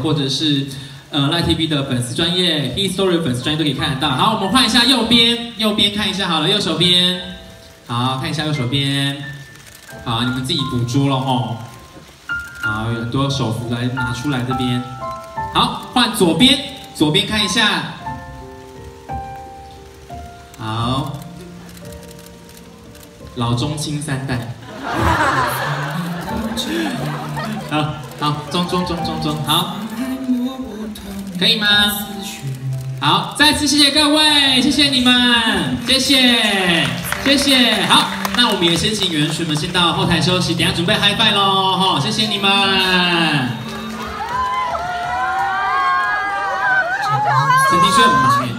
或者是呃赖 TV 的粉丝专业，History 粉丝专业都可以看得到。好，我们换一下右边，右边看一下好了，右手边，好看一下右手边，好，你们自己捕捉了吼。好，有很多手幅来拿出来这边。好，换左边，左边看一下。好，老中青三代。好好，中中中中中，好，可以吗？好，再次谢谢各位，谢谢你们，谢谢，谢谢。好，那我们也先请元勋们先到后台休息，等下准备嗨拜喽，哈、谢谢你们。真的是很亲。